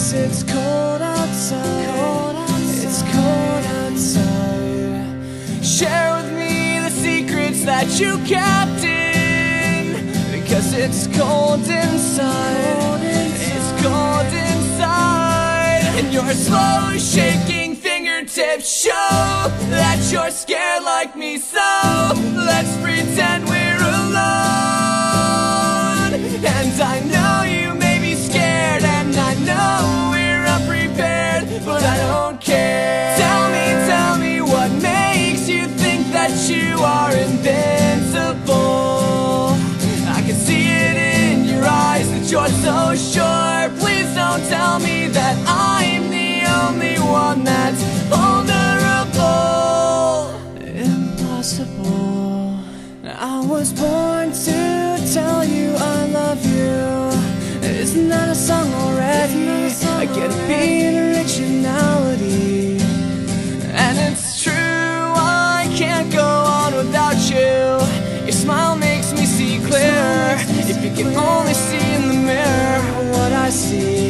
Cause it's cold outside. It's cold outside. Share with me the secrets that you kept in. Because it's cold inside. It's cold inside. And your slow shaking fingertips show that you're scared like me. So let's pretend we're that I'm the only one that's vulnerable. Impossible. I was born to tell you I love you. Isn't that a song already? I get a beat and originality. And it's true, I can't go on without you. Your smile makes me see clearer. If you can only see in the mirror what I see.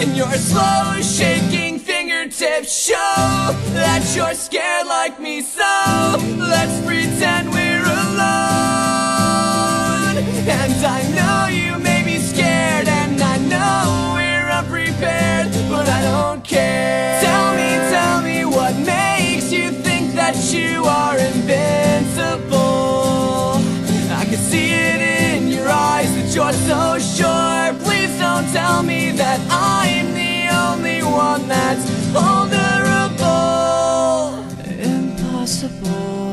And your slow shaking fingertips show that you're scared like me. So let's pretend we're alone. And I know you may be scared, and I know we're unprepared, but I don't care. Tell me, tell me what makes you think that you are invincible. I can see it in your eyes that you're so sure. Please don't tell me that I'm one that's vulnerable, impossible.